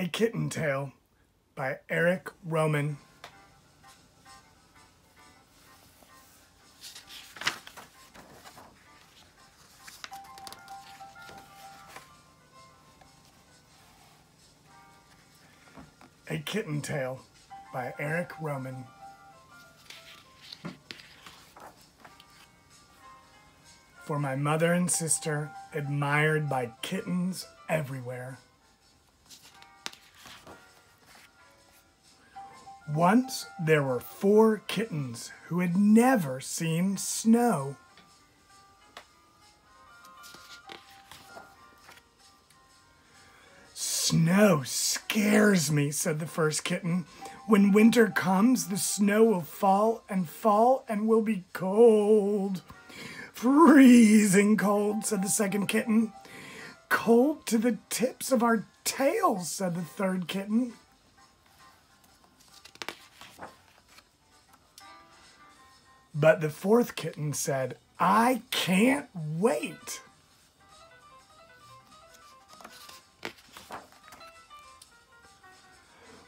A Kitten Tale by Eric Rohmann. A Kitten Tale by Eric Rohmann. For my mother and sister, admired by kittens everywhere. Once there were four kittens who had never seen snow. Snow scares me, said the first kitten. When winter comes, the snow will fall and fall and will be cold. Freezing cold, said the second kitten. Cold to the tips of our tails, said the third kitten. But the fourth kitten said, I can't wait.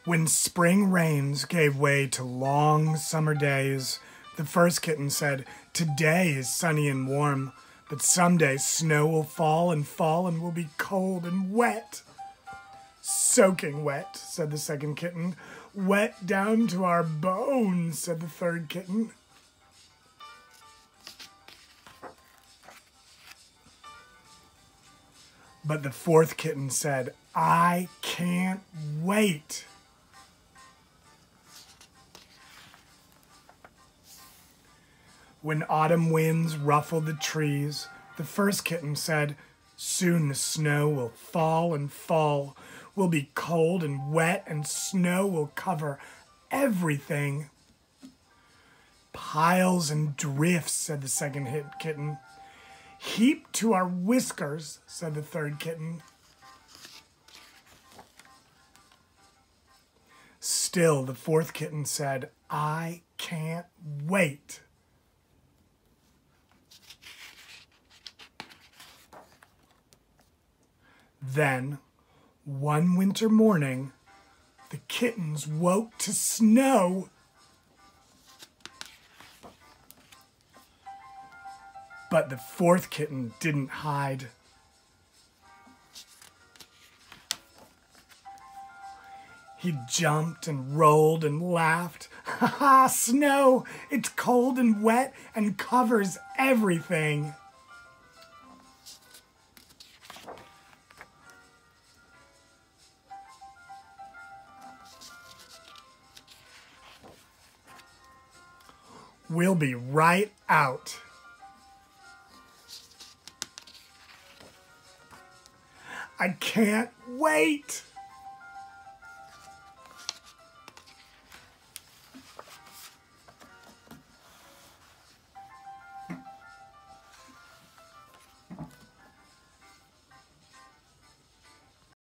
When spring rains gave way to long summer days, the first kitten said, Today is sunny and warm, but someday snow will fall and fall and will be cold and wet. Soaking wet, said the second kitten. Wet down to our bones, said the third kitten. But the fourth kitten said, I can't wait. When autumn winds ruffled the trees, the first kitten said, Soon the snow will fall and fall. We'll be cold and wet, and snow will cover everything. Piles and drifts, said the second hit kitten. Heap to our whiskers, said the third kitten. Still, the fourth kitten said, I can't wait. Then, one winter morning, the kittens woke to snow. But the fourth kitten didn't hide. He jumped and rolled and laughed. Ha ha, snow! It's cold and wet and covers everything. We'll be right out. I can't wait.